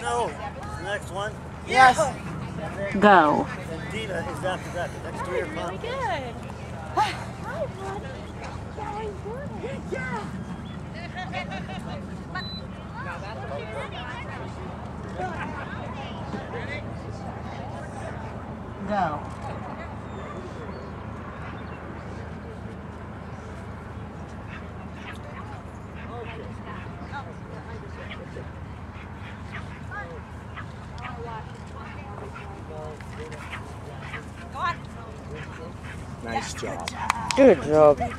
No. Next one. Yes. Go. And Dina is after that. The next three are Very fun. good. Hi, buddy. Going good. Good job. Go. Nice job. Good job.